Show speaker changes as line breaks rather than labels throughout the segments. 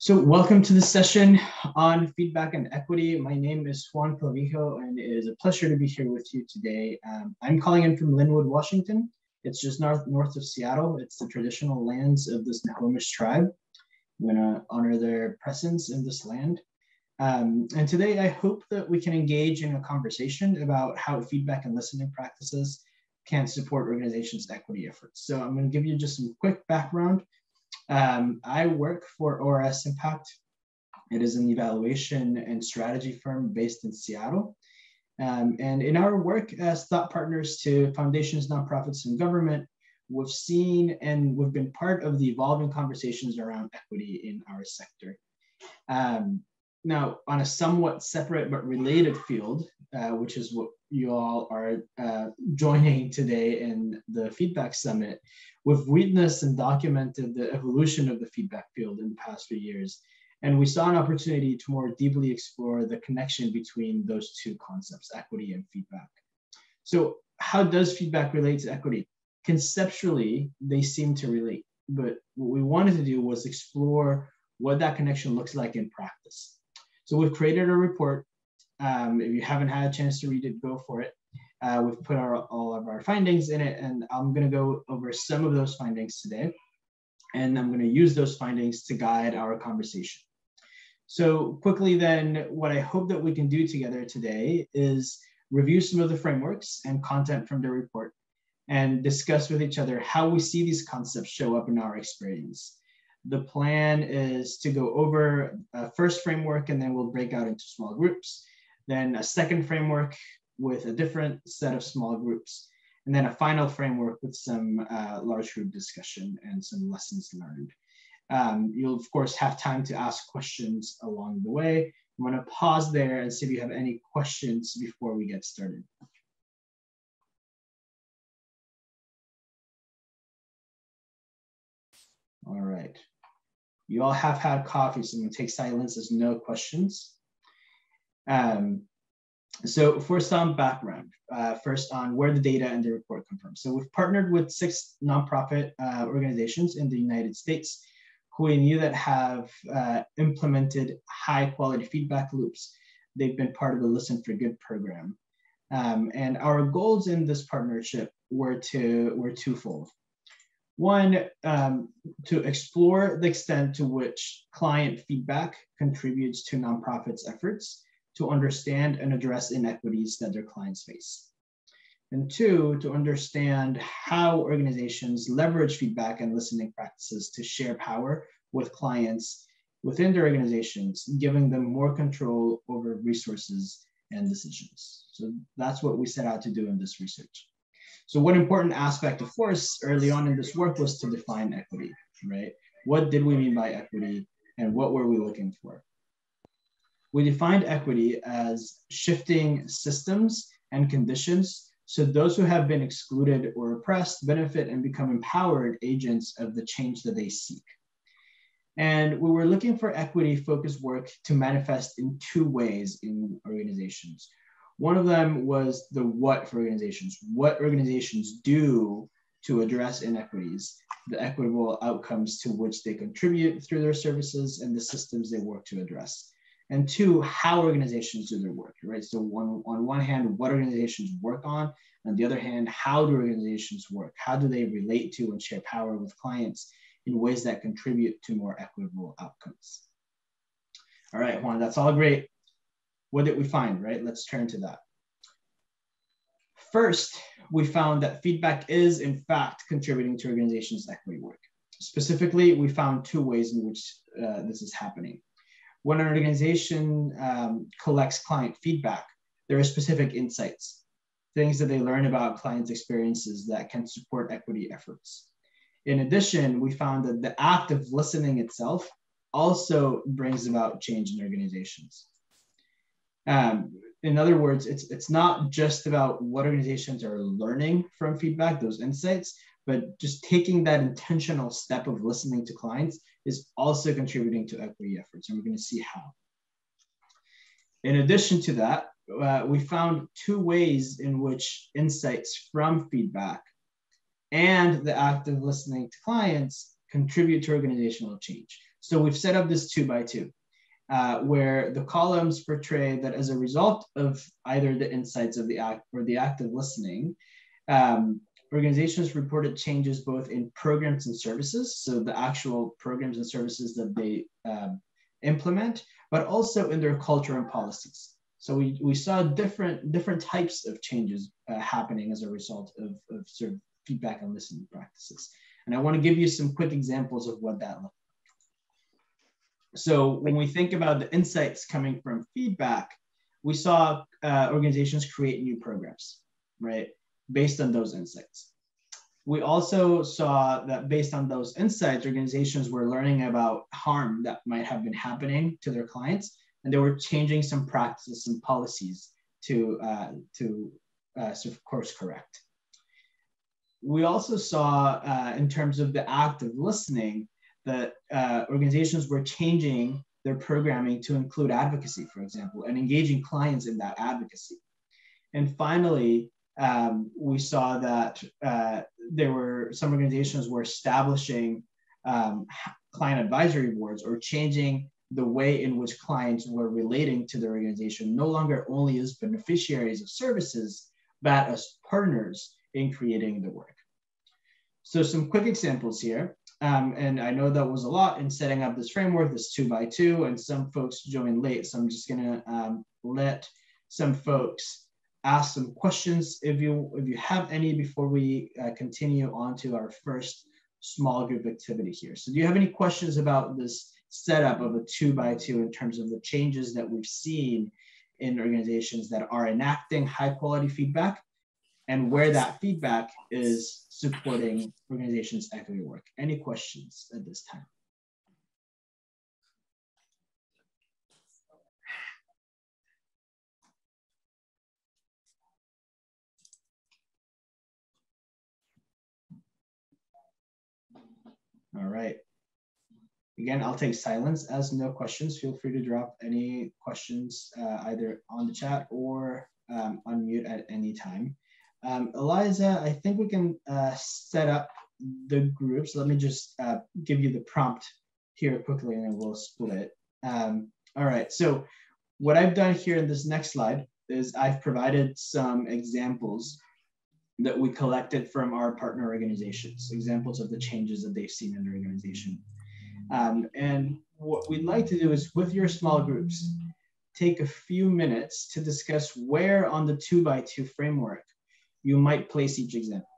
So welcome to the session on feedback and equity. My name is Juan Clavijo and it is a pleasure to be here with you today. Um, I'm calling in from Lynnwood, Washington. It's just north, north of Seattle. It's the traditional lands of the Snohomish tribe. I'm gonna honor their presence in this land. Um, and today I hope that we can engage in a conversation about how feedback and listening practices can support organizations' equity efforts. So I'm gonna give you just some quick background um, I work for ORS Impact. It is an evaluation and strategy firm based in Seattle. Um, and in our work as thought partners to foundations, nonprofits, and government, we've seen and we've been part of the evolving conversations around equity in our sector. Um, now, on a somewhat separate but related field, uh, which is what you all are uh, joining today in the Feedback Summit, we've witnessed and documented the evolution of the feedback field in the past few years. And we saw an opportunity to more deeply explore the connection between those two concepts, equity and feedback. So how does feedback relate to equity? Conceptually, they seem to relate, but what we wanted to do was explore what that connection looks like in practice. So we've created a report. Um, if you haven't had a chance to read it, go for it. Uh, we've put our, all of our findings in it, and I'm going to go over some of those findings today. And I'm going to use those findings to guide our conversation. So quickly then, what I hope that we can do together today is review some of the frameworks and content from the report and discuss with each other how we see these concepts show up in our experience. The plan is to go over a first framework and then we'll break out into small groups. Then a second framework with a different set of small groups. And then a final framework with some uh, large group discussion and some lessons learned. Um, you'll of course have time to ask questions along the way. I'm gonna pause there and see if you have any questions before we get started. All right. You all have had coffee, so I'm gonna take silence as no questions. Um, so for some background, uh, first on where the data and the report come from. So we've partnered with six nonprofit uh, organizations in the United States who we knew that have uh, implemented high quality feedback loops. They've been part of the Listen for Good program. Um, and our goals in this partnership were to were twofold. One, um, to explore the extent to which client feedback contributes to nonprofits' efforts to understand and address inequities that their clients face. And two, to understand how organizations leverage feedback and listening practices to share power with clients within their organizations, giving them more control over resources and decisions. So that's what we set out to do in this research. So one important aspect, of course, early on in this work was to define equity, right? What did we mean by equity and what were we looking for? We defined equity as shifting systems and conditions so those who have been excluded or oppressed benefit and become empowered agents of the change that they seek. And we were looking for equity focused work to manifest in two ways in organizations. One of them was the what for organizations, what organizations do to address inequities, the equitable outcomes to which they contribute through their services, and the systems they work to address. And two, how organizations do their work, right? So one, on one hand, what organizations work on, on the other hand, how do organizations work? How do they relate to and share power with clients in ways that contribute to more equitable outcomes? All right, Juan, that's all great what did we find, right? Let's turn to that. First, we found that feedback is in fact contributing to organizations' equity work. Specifically, we found two ways in which uh, this is happening. When an organization um, collects client feedback, there are specific insights, things that they learn about clients' experiences that can support equity efforts. In addition, we found that the act of listening itself also brings about change in organizations. Um, in other words, it's it's not just about what organizations are learning from feedback, those insights, but just taking that intentional step of listening to clients is also contributing to equity efforts, and we're going to see how. In addition to that, uh, we found two ways in which insights from feedback and the act of listening to clients contribute to organizational change. So we've set up this two by two, uh, where the columns portray that as a result of either the insights of the act or the act of listening, um, organizations reported changes both in programs and services, so the actual programs and services that they um, implement, but also in their culture and policies. So we, we saw different different types of changes uh, happening as a result of, of sort of feedback and listening practices. And I want to give you some quick examples of what that looks like. So when we think about the insights coming from feedback, we saw uh, organizations create new programs, right, based on those insights. We also saw that based on those insights, organizations were learning about harm that might have been happening to their clients, and they were changing some practices and policies to, uh, to uh, sort of course correct we also saw uh, in terms of the act of listening that uh, organizations were changing their programming to include advocacy, for example, and engaging clients in that advocacy. And finally, um, we saw that uh, there were some organizations were establishing um, client advisory boards or changing the way in which clients were relating to their organization, no longer only as beneficiaries of services, but as partners in creating the work. So some quick examples here. Um, and I know that was a lot in setting up this framework, this two by two, and some folks joined late. So I'm just gonna um, let some folks ask some questions if you if you have any before we uh, continue on to our first small group activity here. So do you have any questions about this setup of a two by two in terms of the changes that we've seen in organizations that are enacting high quality feedback and where that feedback is supporting organizations' equity work. Any questions at this time? All right. Again, I'll take silence as no questions. Feel free to drop any questions uh, either on the chat or um, unmute at any time. Um, Eliza, I think we can uh, set up the groups. Let me just uh, give you the prompt here quickly and then we'll split. Um, all right, so what I've done here in this next slide is I've provided some examples that we collected from our partner organizations, examples of the changes that they've seen in their organization. Um, and what we'd like to do is with your small groups, take a few minutes to discuss where on the two by two framework you might place each example.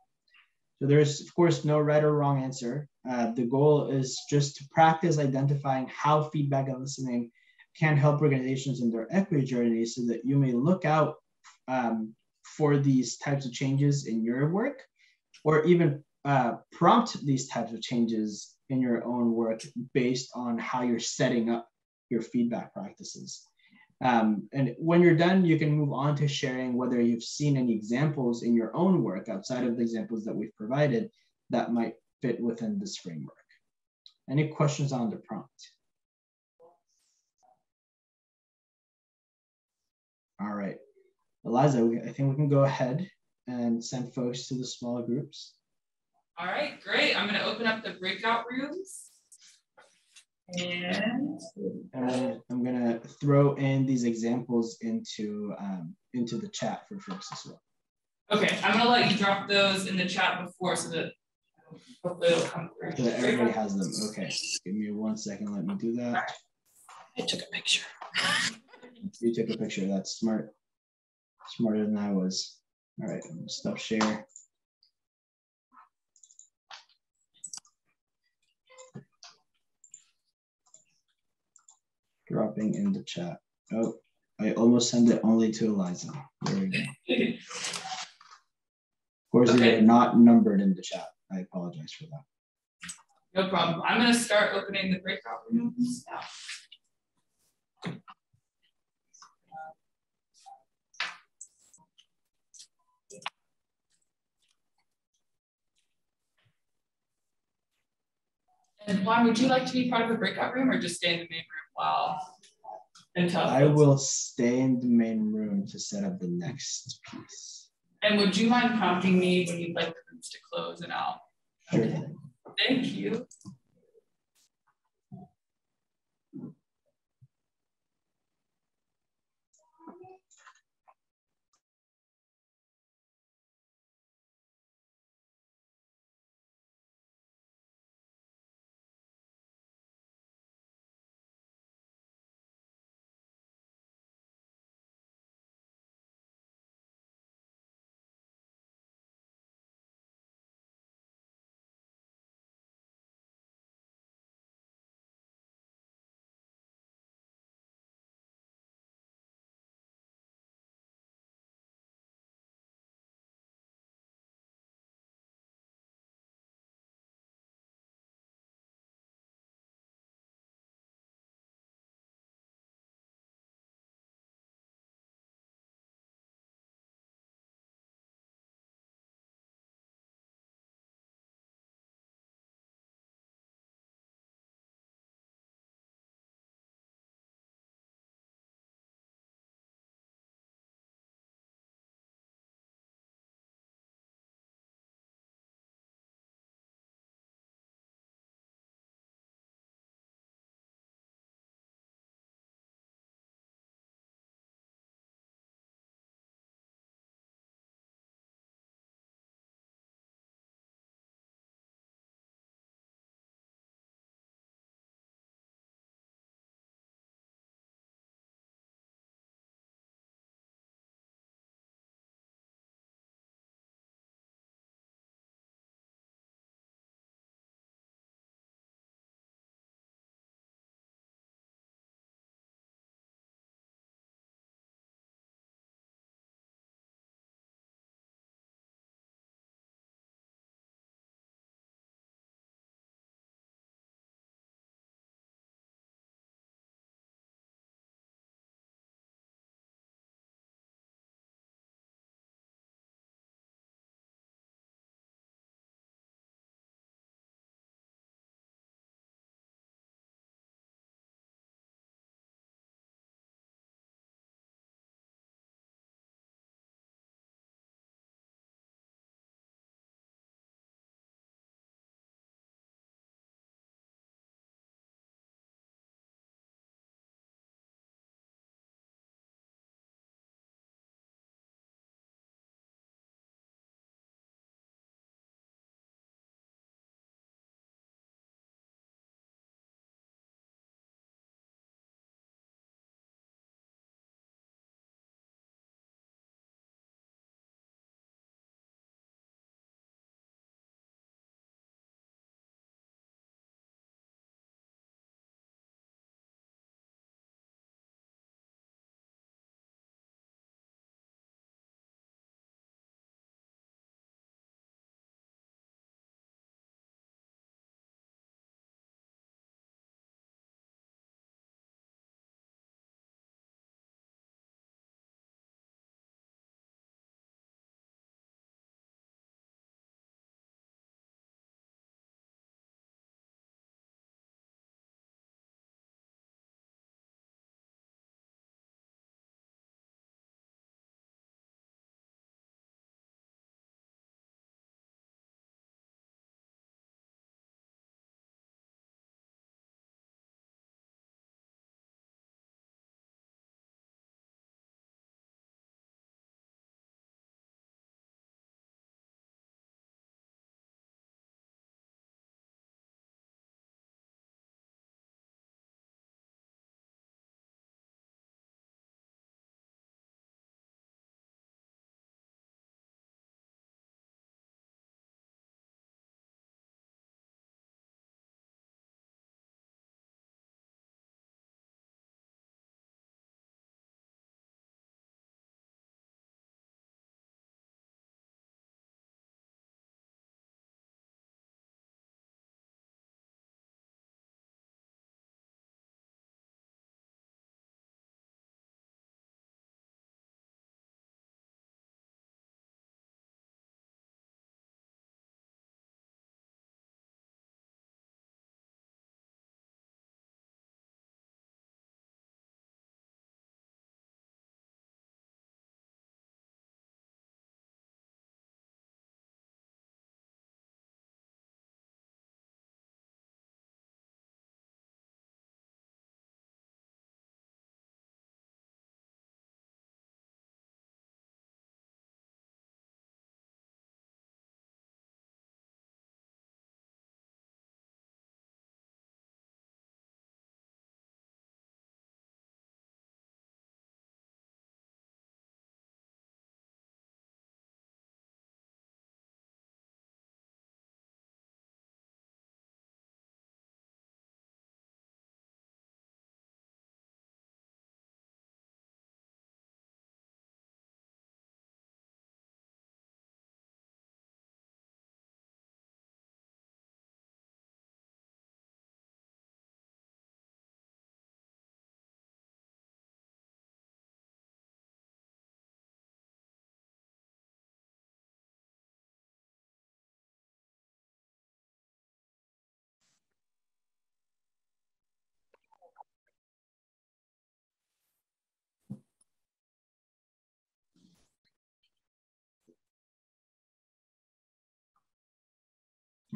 So there's, of course, no right or wrong answer. Uh, the goal is just to practice identifying how feedback and listening can help organizations in their equity journey so that you may look out um, for these types of changes in your work or even uh, prompt these types of changes in your own work based on how you're setting up your feedback practices. Um, and when you're done, you can move on to sharing whether you've seen any examples in your own work outside of the examples that we've provided that might fit within this framework. Any questions on the prompt? All right, Eliza, I think we can go ahead and send folks to the smaller groups.
All right, great. I'm gonna open up the breakout rooms. And,
and I'm gonna throw in these examples into um, into the chat for folks as well.
Okay, I'm gonna let you drop those in the chat before so that hopefully it'll come through.
So that everybody has them. Okay, give me one second. Let me do that.
I took a picture.
you took a picture. That's smart. Smarter than I was. All right, stop share. Dropping in the chat. Oh, I almost sent it only to Eliza. There we go. of course, okay. they're not numbered in the chat. I apologize for that.
No problem. I'm going to start opening the breakout rooms now. And Juan, would you like to be part of the breakout room or just stay in the main room? while
Until I will stay in the main room to set up the next piece.
And would you mind prompting me when you'd like the rooms to close and out?
Sure.
Thank you.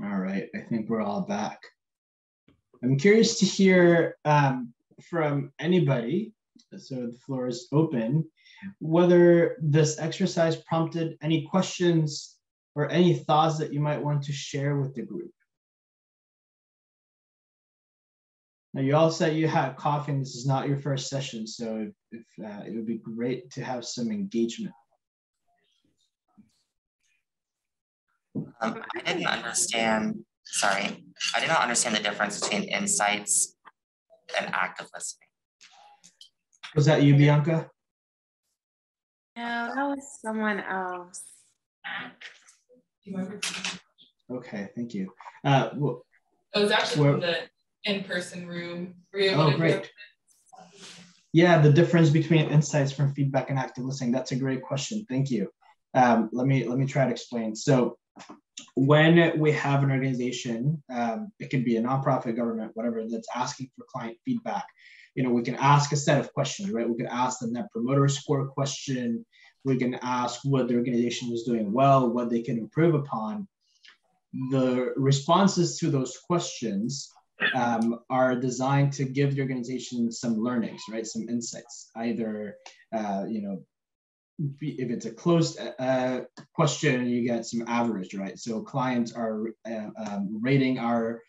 All right, I think we're all back. I'm curious to hear um, from anybody, so the floor is open, whether this exercise prompted any questions or any thoughts that you might want to share with the group. Now you all said you had coughing. This is not your first session, so if, uh, it would be great to have some engagement.
Um, I didn't understand, sorry, I did not understand the difference between insights and active listening.
Was that you, Bianca?
No, that was someone else.
Okay, thank you. Uh, well,
it was actually from the in-person room.
oh, great. Yeah, the difference between insights from feedback and active listening. That's a great question. Thank you. Um, let me let me try to explain. So when we have an organization, um, it could be a nonprofit, government, whatever, that's asking for client feedback, you know, we can ask a set of questions, right? We can ask the net promoter score question. We can ask what the organization is doing well, what they can improve upon. The responses to those questions um, are designed to give the organization some learnings, right? Some insights, either, uh, you know, if it's a closed uh, question, you get some average, right? So clients are uh, um, rating our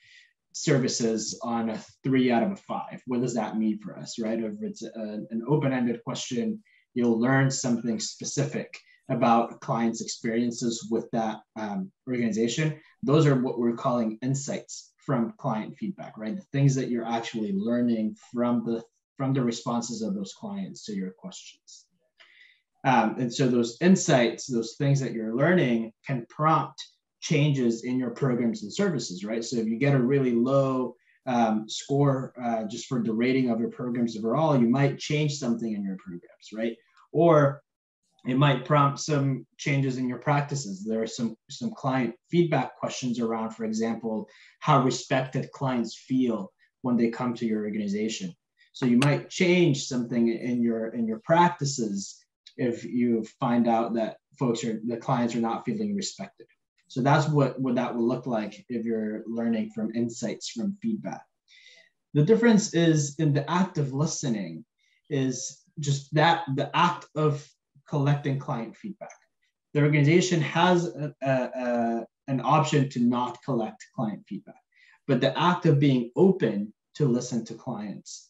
services on a three out of a five. What does that mean for us, right? If it's a, an open-ended question, you'll learn something specific about clients' experiences with that um, organization. Those are what we're calling insights from client feedback, right? The things that you're actually learning from the from the responses of those clients to your questions. Um, and so those insights, those things that you're learning can prompt changes in your programs and services, right? So if you get a really low um, score uh, just for the rating of your programs overall, you might change something in your programs, right? Or it might prompt some changes in your practices. There are some, some client feedback questions around, for example, how respected clients feel when they come to your organization. So you might change something in your in your practices if you find out that folks are the clients are not feeling respected. So that's what, what that will look like if you're learning from insights from feedback. The difference is in the act of listening is just that the act of collecting client feedback. The organization has a, a, a, an option to not collect client feedback, but the act of being open to listen to clients,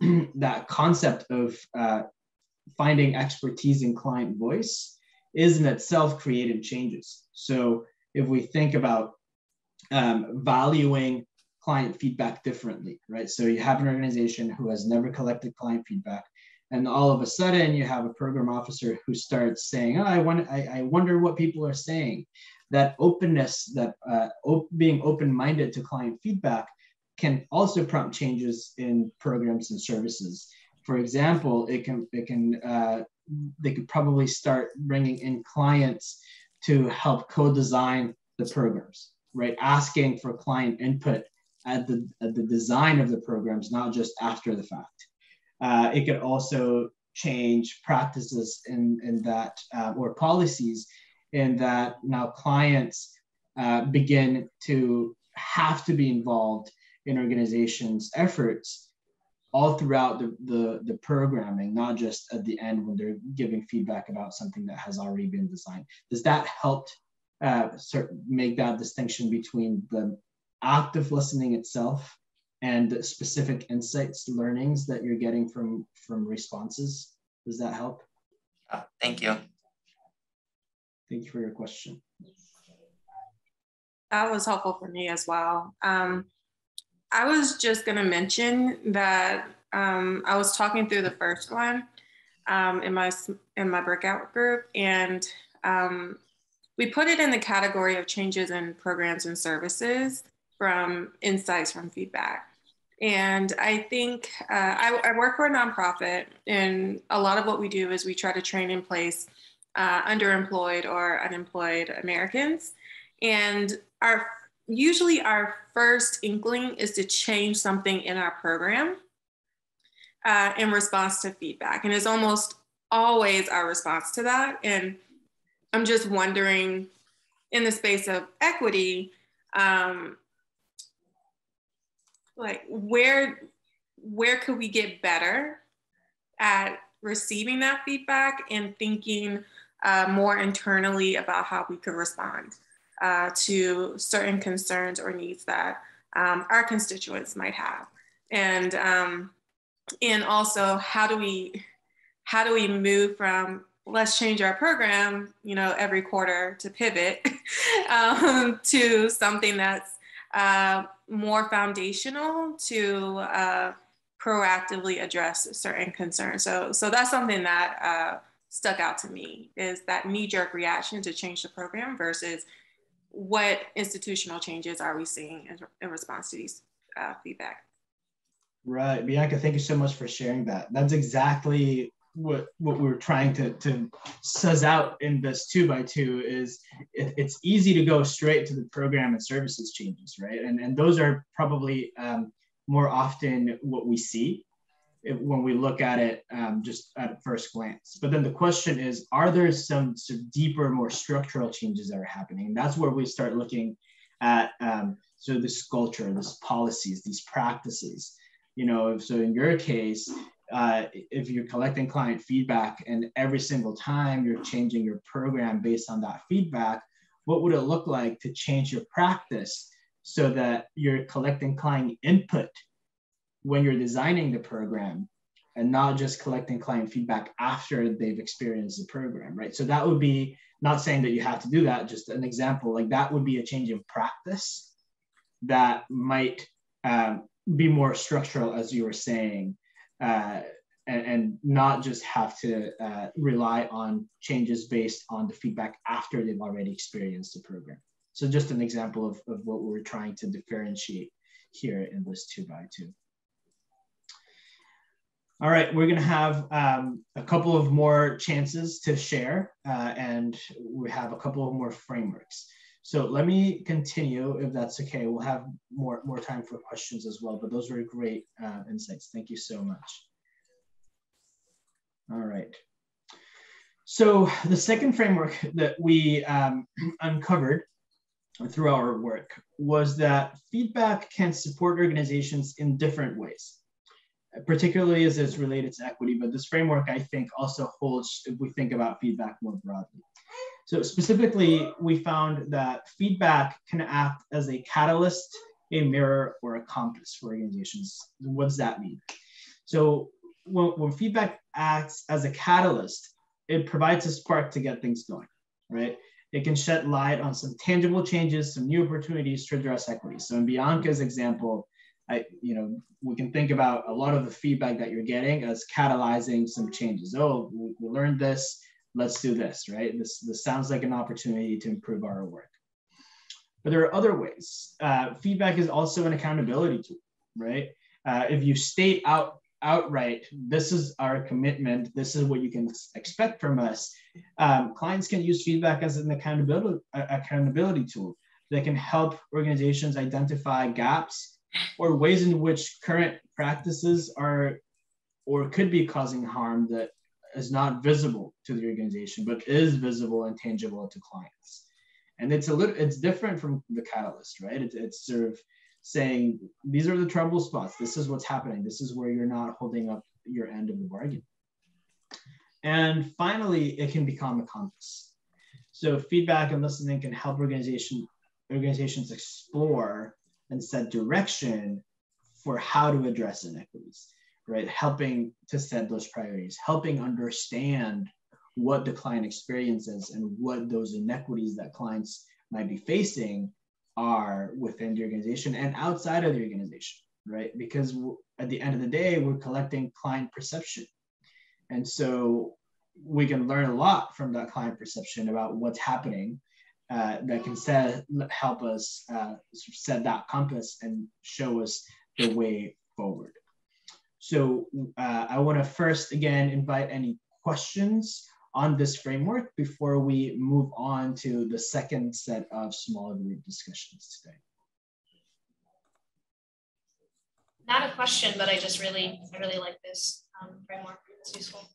that concept of uh, finding expertise in client voice is in itself creative changes. So if we think about um, valuing client feedback differently, right? So you have an organization who has never collected client feedback, and all of a sudden you have a program officer who starts saying, oh, I, want, I, I wonder what people are saying. That openness, that uh, op- being open-minded to client feedback can also prompt changes in programs and services for example, it can it can uh, they could probably start bringing in clients to help co-design the programs, right? Asking for client input at the at the design of the programs, not just after the fact. Uh, it could also change practices in in that uh, or policies in that now clients uh, begin to have to be involved in organizations' efforts all throughout the, the, the programming, not just at the end when they're giving feedback about something that has already been designed. Does that help uh, sort make that distinction between the active listening itself and the specific insights, learnings that you're getting from, from responses? Does that help?
Uh, thank you.
Thank you for your question.
That was helpful for me as well. Um, I was just going to mention that um, I was talking through the first one um, in my in my breakout group, and um, we put it in the category of changes in programs and services from insights from feedback. And I think uh, I, I, work for a nonprofit, and a lot of what we do is we try to train in place uh, underemployed or unemployed Americans. And our usually our first inkling is to change something in our program uh, in response to feedback. And it's almost always our response to that. And I'm just wondering in the space of equity, um, like where where could we get better at receiving that feedback and thinking uh, more internally about how we could respond uh, to certain concerns or needs that um, our constituents might have. And um, and also how do we how do we move from let's change our program you know every quarter to pivot um, to something that's uh, more foundational to uh, proactively address certain concerns. So so that's something that uh, stuck out to me is that knee-jerk reaction to change the program versus what institutional changes are we seeing in, in response to these uh, feedback
Right, Bianca, thank you so much for sharing that. That's exactly what what we are trying to to suss out in this two by two is it, it's easy to go straight to the program and services changes, right? And and those are probably um, more often what we see when we look at it um, just at first glance. But then the question is, are there some, deeper, more structural changes that are happening? And that's where we start looking at um, so this culture, this policies, these practices you know, so in your case, uh, if you're collecting client feedback and every single time you're changing your program based on that feedback, what would it look like to change your practice so that you're collecting client input when you're designing the program and not just collecting client feedback after they've experienced the program, right? So that would be not saying that you have to do that, just an example, like that would be a change in practice that might um, be more structural, as you were saying, uh, and, and, not just have to uh, rely on changes based on the feedback after they've already experienced the program. So just an example of, of what we're trying to differentiate here in this two by two. All right, we're gonna have um, a couple of more chances to share uh, and we have a couple of more frameworks. So let me continue if that's okay. We'll have more, more time for questions as well, but those were great uh, insights. Thank you so much. All right. So the second framework that we um, uncovered through our work was that feedback can support organizations in different ways, particularly as it's related to equity. But this framework, I think, also holds if we think about feedback more broadly. So specifically, we found that feedback can act as a catalyst, a mirror, or a compass for organizations. What does that mean? So when, when feedback acts as a catalyst, it provides a spark to get things going, right? It can shed light on some tangible changes, some new opportunities to address equity. So in Bianca's example, I, you know, we can think about a lot of the feedback that you're getting as catalyzing some changes. Oh, we, we learned this let's do this, right? This, this sounds like an opportunity to improve our work. But there are other ways. Uh, feedback is also an accountability tool, right? Uh, if you state out outright, this is our commitment, this is what you can expect from us, um, clients can use feedback as an accountability, uh, accountability tool that can help organizations identify gaps or ways in which current practices are or could be causing harm that is not visible to the organization, but is visible and tangible to clients. And it's a little, it's different from the catalyst, right? It's, it's sort of saying, these are the trouble spots. This is what's happening. This is where you're not holding up your end of the bargain. And finally, it can become a compass. So feedback and listening can help organization, organizations explore and set direction for how to address inequities right? Helping to set those priorities, helping understand what the client experiences and what those inequities that clients might be facing are within the organization and outside of the organization, right? Because at the end of the day, we're collecting client perception. And so we can learn a lot from that client perception about what's happening uh, that can set, help us uh, set that compass and show us the way forward. So uh, I want to first again invite any questions on this framework before we move on to the second set of small group discussions today.
Not a question, but I just really, I really like this um, framework. It's useful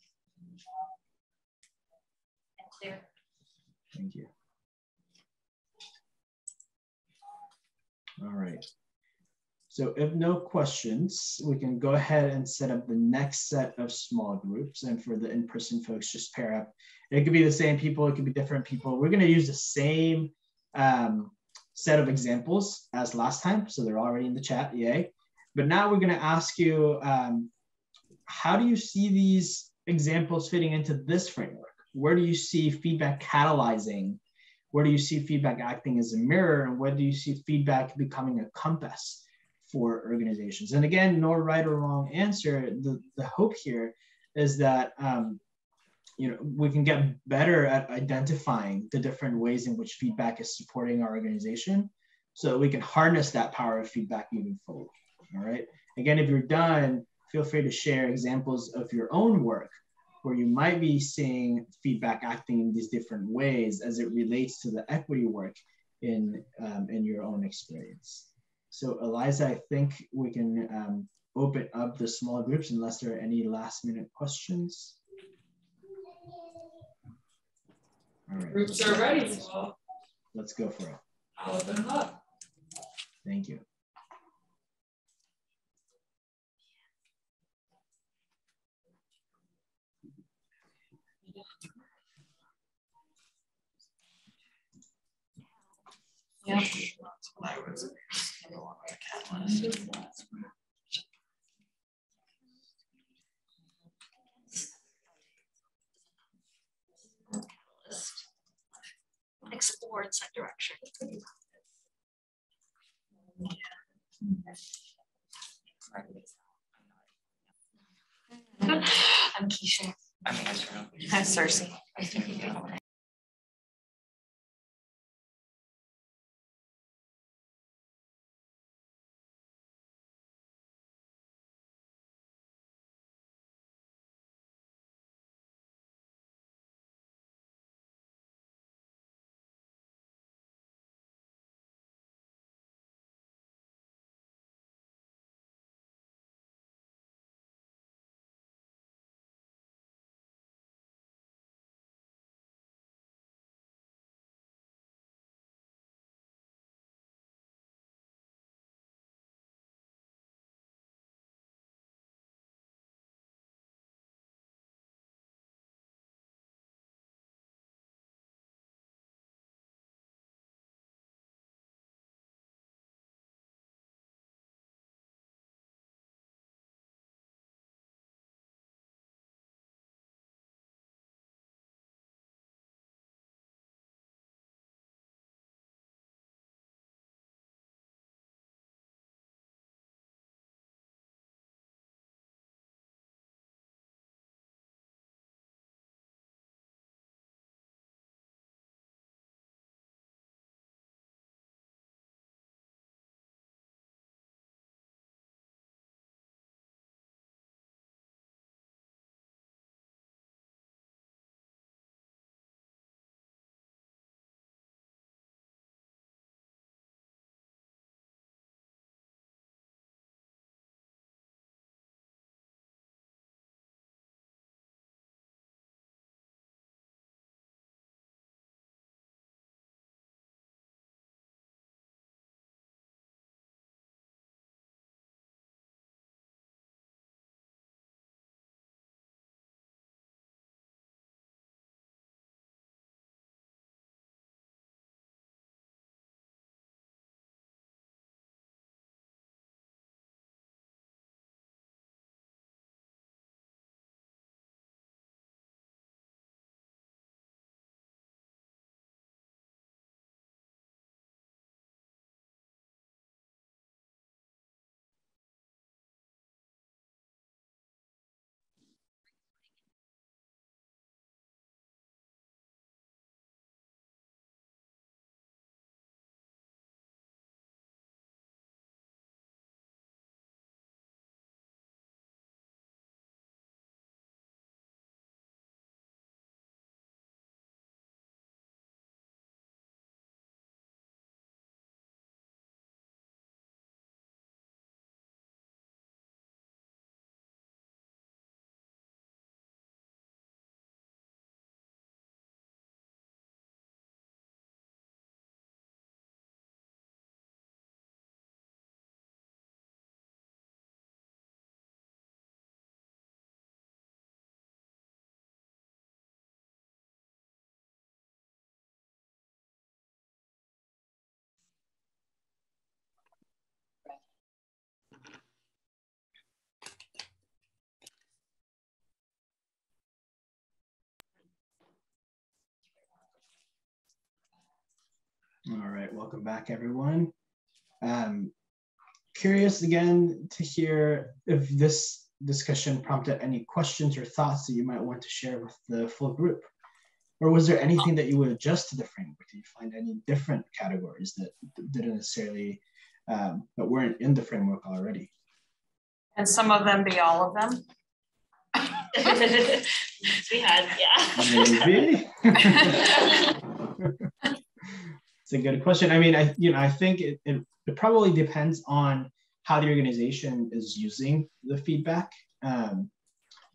and clear.
Thank you. All right. So if no questions, we can go ahead and set up the next set of small groups. And for the in-person folks, just pair up. It could be the same people, it could be different people. We're gonna use the same um, set of examples as last time. So they're already in the chat, yay. But now we're gonna ask you, um, how do you see these examples fitting into this framework? Where do you see feedback catalyzing? Where do you see feedback acting as a mirror? And where do you see feedback becoming a compass? for organizations. And again, no right or wrong answer. The, the hope here is that um, you know we can get better at identifying the different ways in which feedback is supporting our organization so we can harness that power of feedback moving forward. All right. Again, if you're done, feel free to share examples of your own work where you might be seeing feedback acting in these different ways as it relates to the equity work in, um, in your own experience. So Eliza, I think we can um, open up the small groups unless there are any last minute questions.
All right. Groups are ready.
Let's go for it.
I'll open up.
Thank you.
Yeah.
Explore in some direction. I'm Keisha.
I'm Andrew.
I'm Cersei.
All right, welcome back, everyone. Um, curious again to hear if this discussion prompted any questions or thoughts that you might want to share with the full group. Or was there anything that you would adjust to the framework? Did you find any different categories that didn't necessarily, um, that weren't in the framework already?
And some of them be all of them?
we had, yeah.
Maybe. it's a good question. I mean, I you know I think it, it, it probably depends on how the organization is using the feedback um,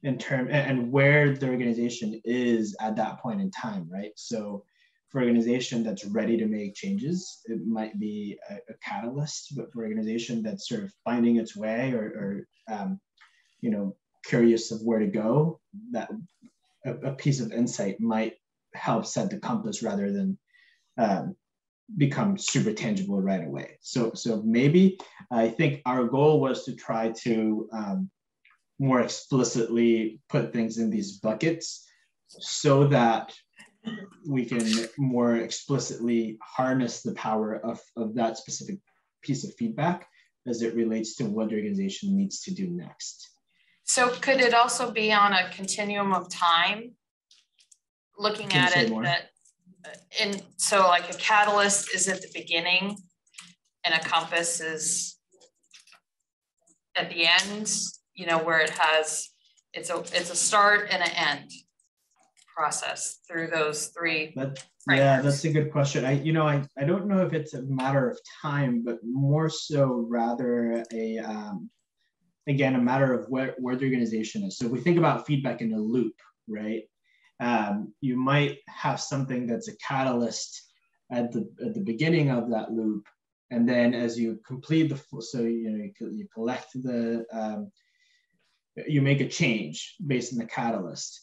in term and, where the organization is at that point in time, right? So for organization that's ready to make changes, it might be a, a catalyst. But for organization that's sort of finding its way or, or um, you know curious of where to go, that a, a, piece of insight might help set the compass rather than um, become super tangible right away. So, so maybe I think our goal was to try to um, more explicitly put things in these buckets so that we can more explicitly harness the power of, of that specific piece of feedback as it relates to what the organization needs to do next.
So could it also be on a continuum of time? Looking at it more? that in so like a catalyst is at the beginning and a compass is at the end, you know, where it has it's a it's a start and an end process through those three
but, yeah that's a good question i you know I, I don't know if it's a matter of time but more so rather a um, again a matter of where, where the organization is. So if we think about feedback in a loop, right? Um, you might have something that's a catalyst at the at the beginning of that loop, and then as you complete the so you know you, you collect the um, you make a change based on the catalyst.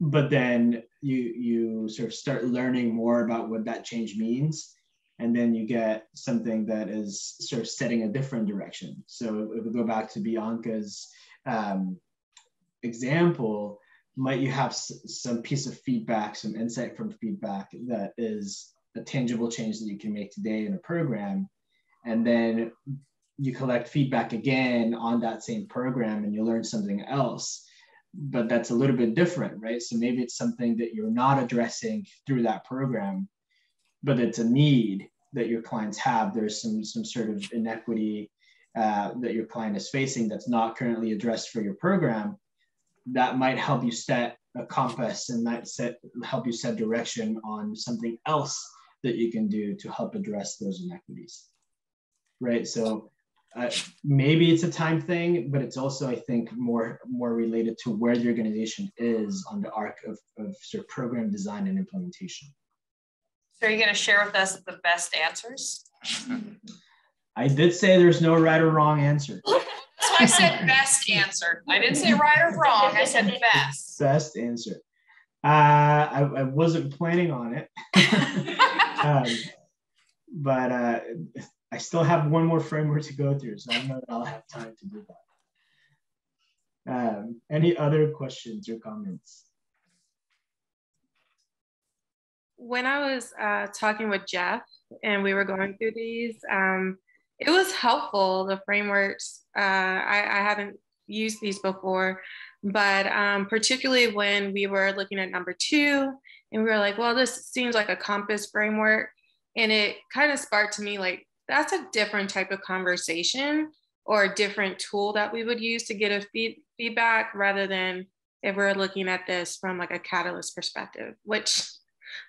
But then you you sort of start learning more about what that change means. And then you get something that is sort of setting a different direction. So if we go back to Bianca's um, example, might you have s- some piece of feedback, some insight from feedback that is a tangible change that you can make today in a program, and then you collect feedback again on that same program and you learn something else but that's a little bit different right so maybe it's something that you're not addressing through that program but it's a need that your clients have. There's some some sort of inequity uh, that your client is facing that's not currently addressed for your program. That might help you set a compass and might set help you set direction on something else that you can do to help address those inequities. Right. So uh, maybe it's a time thing, but it's also, I think, more more related to where the organization is on the arc of, of sort of program design and implementation.
So are you going to share with us the best answers?
I did say there's no right or wrong answer.
That's why I said best answer. I didn't say right or wrong. I said best.
Best answer. Uh, I, I wasn't planning on it. um, but uh, I still have one more framework to go through, so I don't know that I'll have time to do that. Um, any other questions or comments?
when I was uh, talking with Jeff and we were going through these, um, it was helpful. The frameworks, uh, I, I, haven't used these before, but um, particularly when we were looking at number two and we were like, well, this seems like a compass framework. And it kind of sparked to me like, that's a different type of conversation or a different tool that we would use to get a feed, feedback rather than if we're looking at this from like a catalyst perspective, which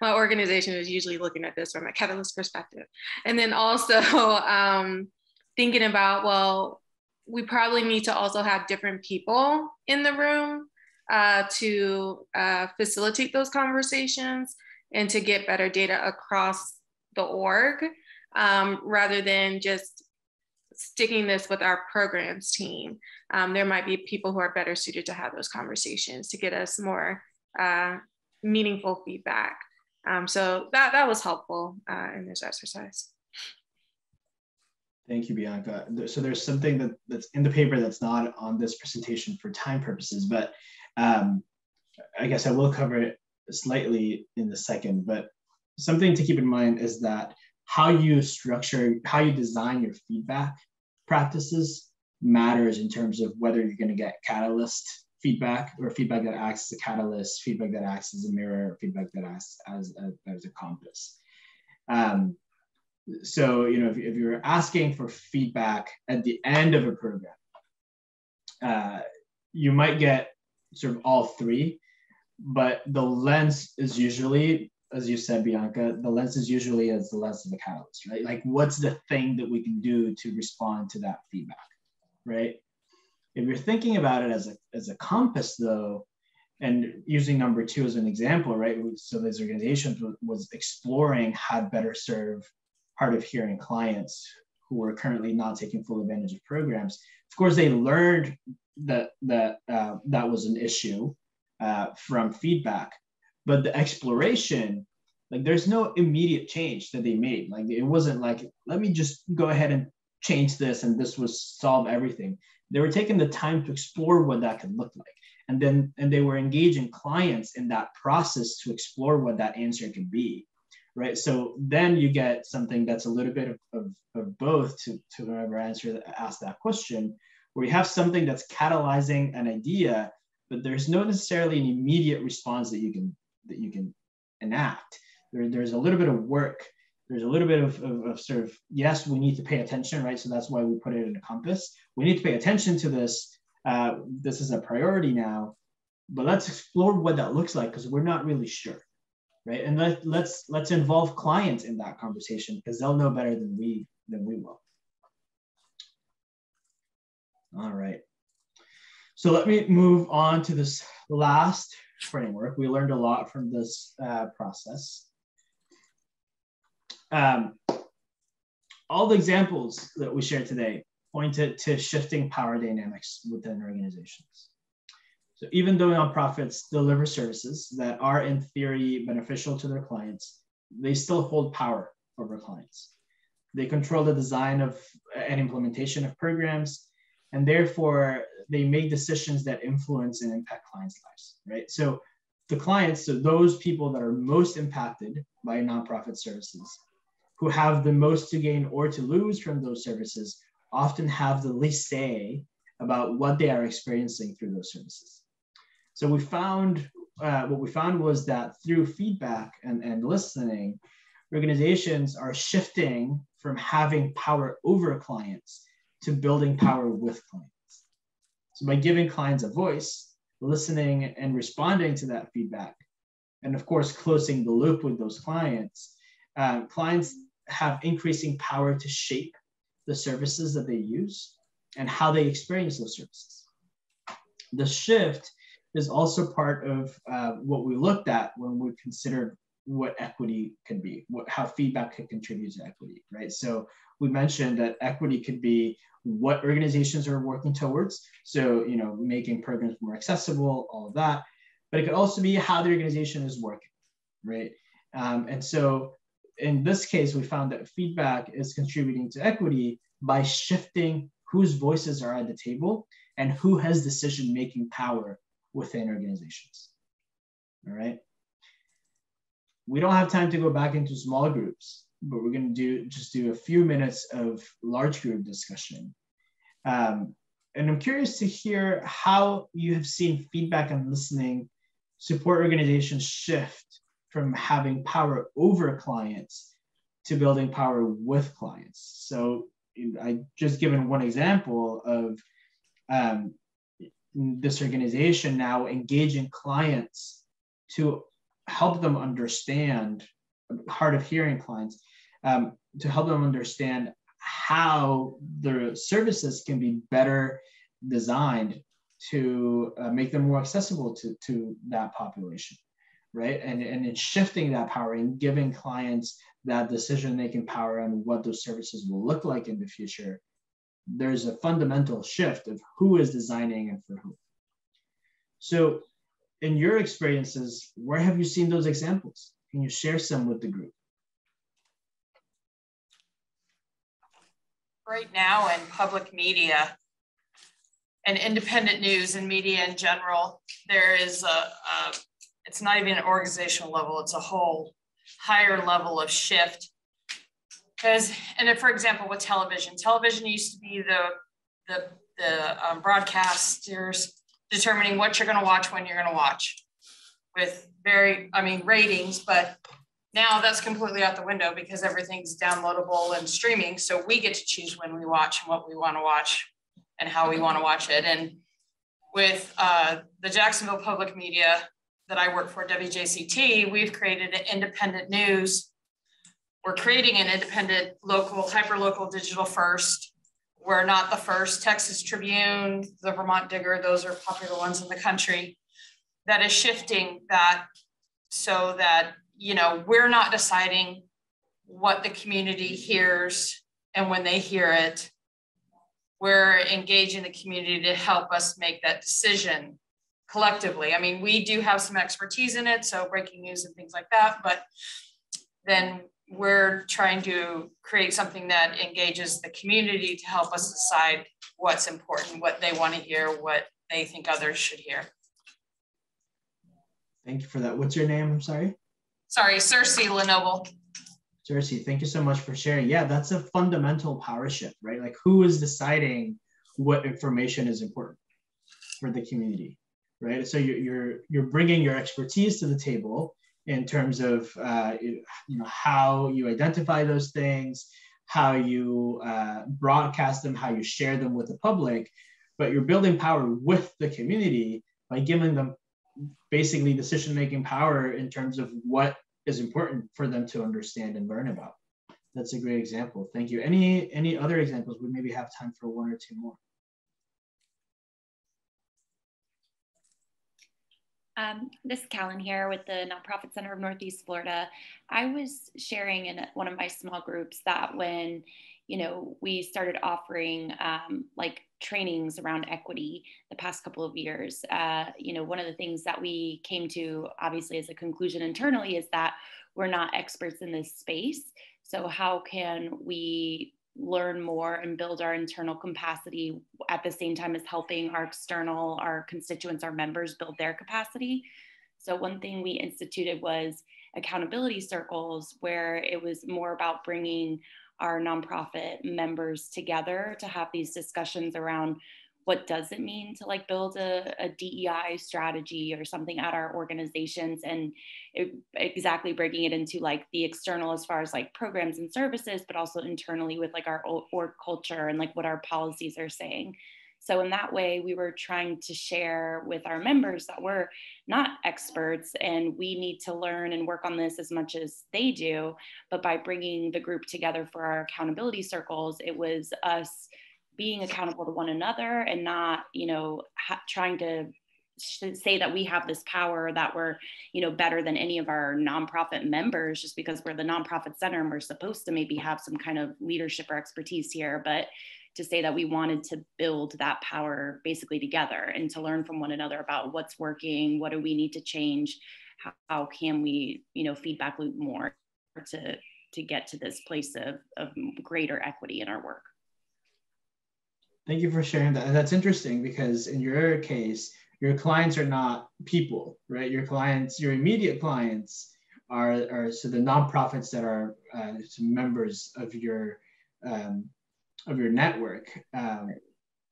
my organization is usually looking at this from a catalyst perspective. And then also um, thinking about, well, we probably need to also have different people in the room uh, to uh, facilitate those conversations and to get better data across the org um, rather than just sticking this with our programs team. Um, there might be people who are better suited to have those conversations to get us more uh, meaningful feedback. Um, so that, that was helpful uh, in this exercise.
Thank you, Bianca. So there's something that, that's in the paper that's not on this presentation for time purposes, but um, I guess I will cover it slightly in the second, but something to keep in mind is that how you structure, how you design your feedback practices matters in terms of whether you're going to get catalyst feedback or feedback that acts as a catalyst, feedback that acts as a mirror, feedback that acts as a, as a compass. Um, so, you know, if, if, you're asking for feedback at the end of a program, uh, you might get sort of all three, but the lens is usually, as you said, Bianca, the lens is usually as the lens of a catalyst, right? Like, what's the thing that we can do to respond to that feedback, right? If you're thinking about it as a, as a compass, though, and using number two as an example, right? So these organizations was exploring how to better serve hard of hearing clients who were currently not taking full advantage of programs. Of course, they learned that that uh, that was an issue uh, from feedback, but the exploration, like, there's no immediate change that they made. Like, it wasn't like let me just go ahead and change this and this was solve everything. They were taking the time to explore what that could look like, and then and they were engaging clients in that process to explore what that answer could be right? So then you get something that's a little bit of, of, of both to, to whoever answer ask that question, where you have something that's catalyzing an idea, but there's no necessarily an immediate response that you can that you can enact. There, there's a little bit of work. There's a little bit of, of, of sort of yes, we need to pay attention, right? So that's why we put it in a compass. We need to pay attention to this. Uh, this is a priority now, but let's explore what that looks like because we're not really sure right? And let, let's let's involve clients in that conversation because they'll know better than we than we will. All right. So let me move on to this last framework. We learned a lot from this uh, process. Um, all the examples that we shared today pointed to shifting power dynamics within organizations. So even though nonprofits deliver services that are in theory beneficial to their clients, they still hold power over clients. They control the design of and implementation of programs, and therefore they make decisions that influence and impact clients' lives, right? So the clients, so those people that are most impacted by nonprofit services, who have the most to gain or to lose from those services, often have the least say about what they are experiencing through those services. So we found uh, what we found was that through feedback and, and listening, organizations are shifting from having power over clients to building power with clients. So by giving clients a voice, listening and responding to that feedback, and of course, closing the loop with those clients, uh, clients have increasing power to shape the services that they use and how they experience those services. The shift is also part of uh, what we looked at when we considered what equity can be, what, how feedback could contribute to equity, right? So we mentioned that equity could be what organizations are working towards. So, you know, making programs more accessible, all of that. But it could also be how the organization is working, right? Um, and so in this case, we found that feedback is contributing to equity by shifting whose voices are at the table and who has decision making power within organizations. All right. We don't have time to go back into small groups, but we're going to do just do a few minutes of large group discussion. Um, and I'm curious to hear how you have seen feedback and listening support organizations shift from having power over clients to building power with clients. So I just given one example of um, this organization now engaging clients to help them understand hard of hearing clients um, to help them understand how the services can be better designed to uh, make them more accessible to, to that population right and, and in shifting that power and giving clients that decision making power on what those services will look like in the future there's a fundamental shift of who is designing and for who. So, in your experiences, where have you seen those examples? Can you share some with the group?
Right now, in public media and independent news and media in general, there is a, a it's not even an organizational level, it's a whole higher level of shift Because, and if, for example, with television, television used to be the the the um, broadcasters determining what you're going to watch when you're going to watch, with very, I mean, ratings, but now that's completely out the window because everything's downloadable and streaming. So we get to choose when we watch and what we want to watch and how we want to watch it. And with uh, the Jacksonville Public Media that I work for, WJCT, we've created an independent news. We're creating an independent local, hyper local digital first. We're not the first. Texas Tribune, the Vermont Digger, those are popular ones in the country. That is shifting that so that you know we're not deciding what the community hears and when they hear it we're engaging the community to help us make that decision collectively. I mean, we do have some expertise in it, so breaking news and things like that, but then we're trying to create something that engages the community to help us decide what's important, what they want to hear, what they think others should hear.
Thank you for that. What's your name? I'm sorry.
Sorry, Cersei Lenoble.
Cersei, thank you so much for sharing. Yeah, that's a fundamental power shift, right? Like who is deciding what information is important for the community, right? So you're you're, you're bringing your expertise to the table in terms of uh, you know how you identify those things, how you uh, broadcast them, how you share them with the public, but you're building power with the community by giving them basically decision making power in terms of what is important for them to understand and learn about. That's a great example. Thank you. Any any other examples? We maybe have time for one or two more.
Um, this is Callan here with the Nonprofit Center of Northeast Florida. I was sharing in one of my small groups that when you know, we started offering um, like trainings around equity the past couple of years. Uh, you know, one of the things that we came to, obviously, as a conclusion internally, is that we're not experts in this space. So, how can we learn more and build our internal capacity at the same time as helping our external, our constituents, our members build their capacity? So, one thing we instituted was accountability circles, where it was more about bringing our nonprofit members together to have these discussions around what does it mean to like build a, a DEI strategy or something at our organizations and it, exactly breaking it into like the external as far as like programs and services, but also internally with like our org culture and like what our policies are saying. So, in that way, we were trying to share with our members that we're not experts and we need to learn and work on this as much as they do. But by bringing the group together for our accountability circles, it was us being accountable to one another and not, you know, ha- trying to say that we have this power that we're you know better than any of our nonprofit members just because we're the nonprofit center and we're supposed to maybe have some kind of leadership or expertise here but to say that we wanted to build that power basically together and to learn from one another about what's working, what do we need to change, how, how can we, you know, feedback loop more to to get to this place of, of greater equity in our work.
Thank you for sharing that. That's interesting because in your case, your clients are not people, right? Your clients, your immediate clients are, are so the nonprofits that are uh, members of your um, of your network. Um,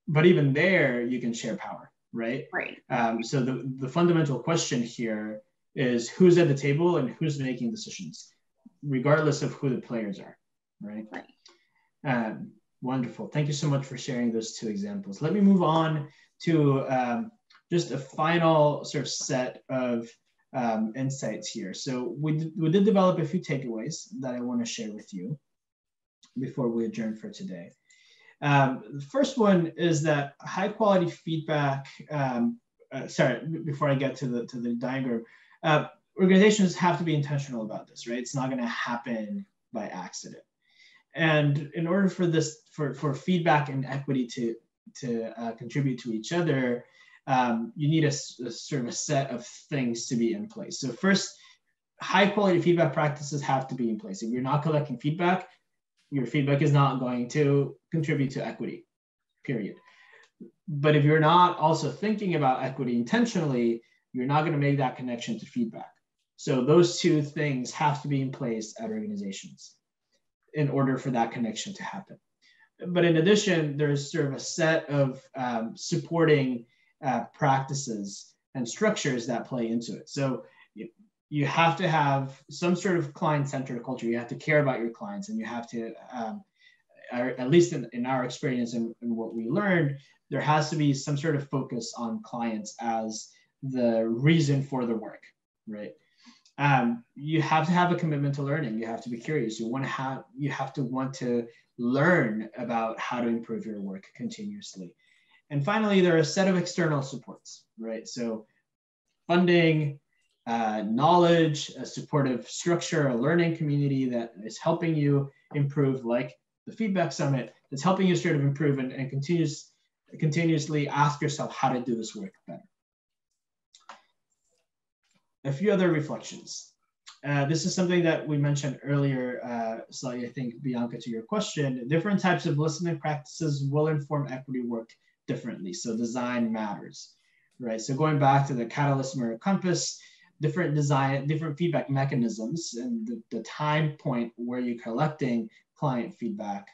but even there, you can share power, right?
Right.
Um, so the, the fundamental question here is who's at the table and who's making decisions, regardless of who the players are, right?
Right.
Um, wonderful. Thank you so much for sharing those two examples. Let me move on to um, just a final sort of set of um, insights here. So we, we did develop a few takeaways that I want to share with you before we adjourn for today. Um, the first one is that high quality feedback. Um, uh, sorry, before I get to the to the diagram, uh, organizations have to be intentional about this, right? It's not going to happen by accident. And in order for this, for for feedback and equity to to uh, contribute to each other, um, you need a, a sort of a set of things to be in place. So first, high quality feedback practices have to be in place. If you're not collecting feedback, your feedback is not going to contribute to equity, period. But if you're not also thinking about equity intentionally, you're not going to make that connection to feedback. So those two things have to be in place at organizations. In order for that connection to happen. But in addition, there's sort of a set of um, supporting uh, practices and structures that play into it. So you, you have to have some sort of client-centered culture. You have to care about your clients, and you have to, um, at least in, in our experience and, and what we learned, there has to be some sort of focus on clients as the reason for the work, right? Um, you have to have a commitment to learning. You have to be curious. You want to have you have to want to learn about how to improve your work continuously. And finally, there are a set of external supports, right? So funding, uh, knowledge, a supportive structure, a learning community that is helping you improve, like the feedback summit, that's helping you sort of improve and, and continues, continuously ask yourself how to do this work better. A few other reflections. Uh, this is something that we mentioned earlier, uh, slightly, I think, Bianca, to your question. Different types of listening practices will inform equity work differently. So design matters, right? So going back to the catalyst mirror compass, different design, different feedback mechanisms and the, the time point where you're collecting client feedback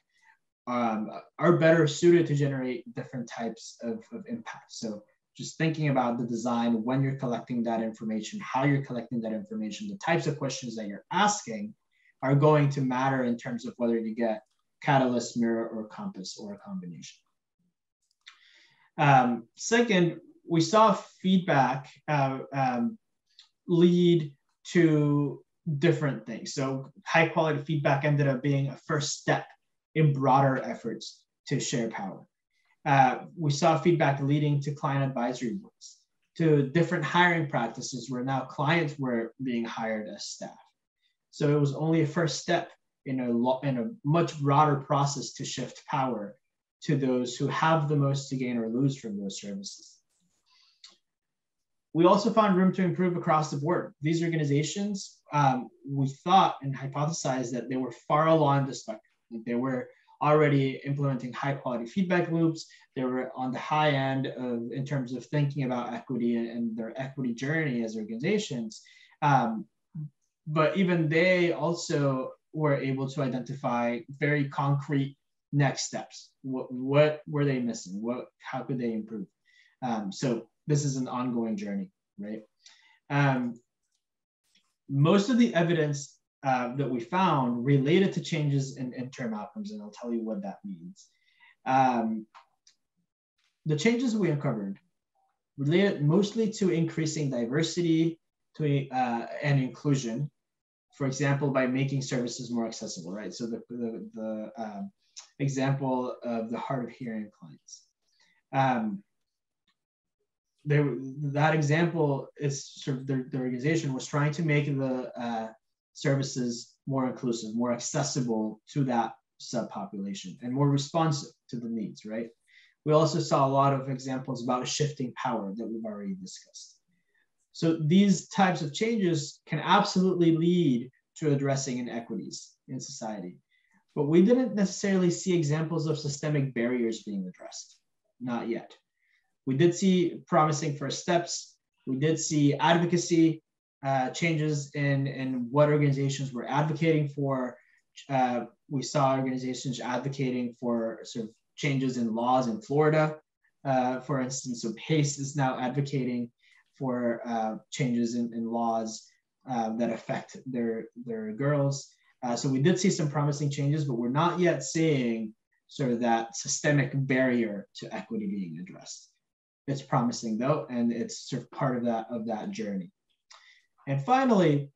um, are better suited to generate different types of, of impact. So just thinking about the design when you're collecting that information, how you're collecting that information, the types of questions that you're asking are going to matter in terms of whether you get catalyst, mirror, or compass, or a combination. Um, second, we saw feedback uh, um, lead to different things. So high quality feedback ended up being a first step in broader efforts to share power uh, we saw feedback leading to client advisory boards, to different hiring practices where now clients were being hired as staff. So it was only a first step in a, lo- in a much broader process to shift power to those who have the most to gain or lose from those services. We also found room to improve across the board. These organizations, um, we thought and hypothesized that they were far along the spectrum. They were already implementing high quality feedback loops. They were on the high end of in terms of thinking about equity and their equity journey as organizations. Um, but even they also were able to identify very concrete next steps. What, what were they missing? What, how could they improve? Um, so this is an ongoing journey, right? Um, most of the evidence uh, that we found related to changes in interim outcomes, and I'll tell you what that means. Um, the changes we uncovered related mostly to increasing diversity to, uh, and inclusion, for example, by making services more accessible, right? So the, the, the um, example of the hard of hearing clients. Um, there, that example is sort of the, the organization was trying to make the uh, services more inclusive, more accessible to that subpopulation, and more responsive to the needs, right? We also saw a lot of examples about shifting power that we've already discussed. So these types of changes can absolutely lead to addressing inequities in society. But we didn't necessarily see examples of systemic barriers being addressed, not yet. We did see promising first steps. We did see advocacy uh, changes in, in what organizations were advocating for. Uh, we saw organizations advocating for sort of changes in laws in Florida. Uh, for instance, so PACE is now advocating for uh, changes in, in laws uh, that affect their, their girls. Uh, so we did see some promising changes, but we're not yet seeing sort of that systemic barrier to equity being addressed. It's promising though, and it's sort of part of that of that journey. And finally,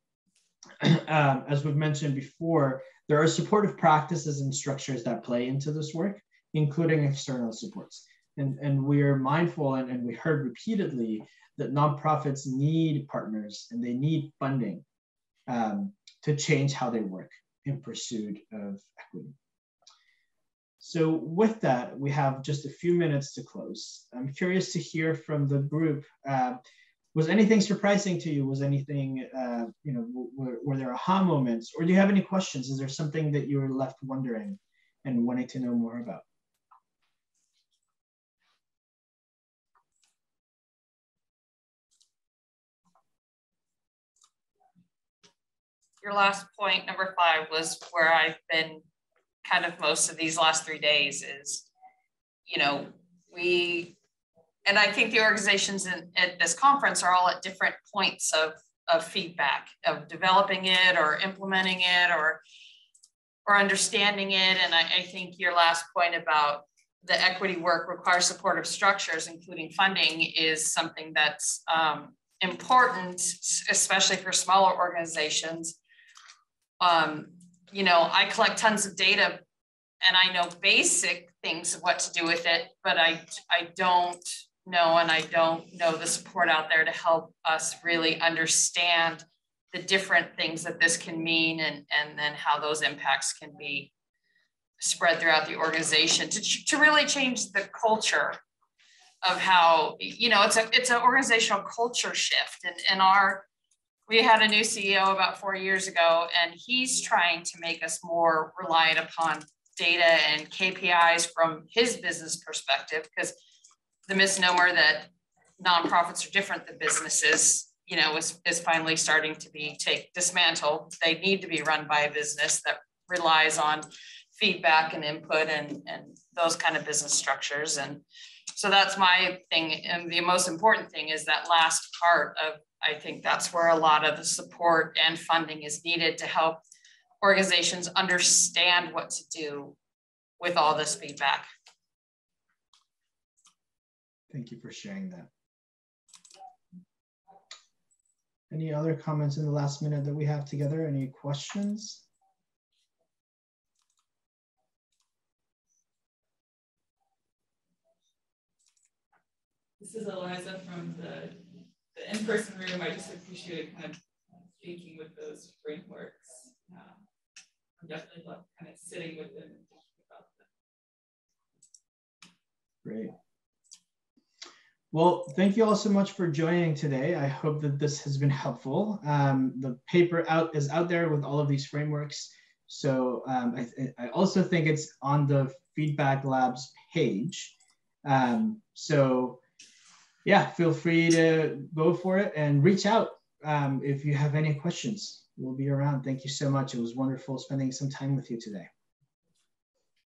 um, as we've mentioned before, there are supportive practices and structures that play into this work, including external supports. And, and we are mindful and, and we heard repeatedly that nonprofits need partners and they need funding um, to change how they work in pursuit of equity. So with that, we have just a few minutes to close. I'm curious to hear from the group. Uh, was anything surprising to you? Was anything, uh, you know, were, were there aha moments? Or do you have any questions? Is there something that you were left wondering and wanting to know more about?
Your last point, number five, was where I've been kind of most of these last three days is, you know, we, and I think the organizations in, at this conference are all at different points of, of feedback, of developing it or implementing it or, or understanding it. And I, I think your last point about the equity work requires supportive structures, including funding, is something that's um, important, especially for smaller organizations. Um, you know, I collect tons of data and I know basic things of what to do with it, but I, I don't know and I don't know the support out there to help us really understand the different things that this can mean and, and then how those impacts can be spread throughout the organization to, to really change the culture of how you know it's a it's an organizational culture shift. And, and our we had a new ceo about four years ago and he's trying to make us more reliant upon data and kpis from his business perspective because the misnomer that nonprofits are different than businesses you know is, is finally starting to be take dismantled they need to be run by a business that relies on feedback and input and and those kind of business structures and so that's my thing. And the most important thing is that last part of, I think that's where a lot of the support and funding is needed to help organizations understand what to do with all this feedback.
Thank you for sharing that. Any other comments in the last minute that we have together? Any questions?
This is Eliza from the, the in-person room. I just appreciated kind of speaking with those frameworks. Um, I'm definitely love kind of sitting with them and thinking about them.
Great. Well, thank you all so much for joining today. I hope that this has been helpful. Um, the paper out is out there with all of these frameworks. So um, I, I, also think it's on the Feedback Labs page. Um, so yeah, feel free to go for it and reach out um, if you have any questions. We'll be around. Thank you so much. It was wonderful spending some time with you today.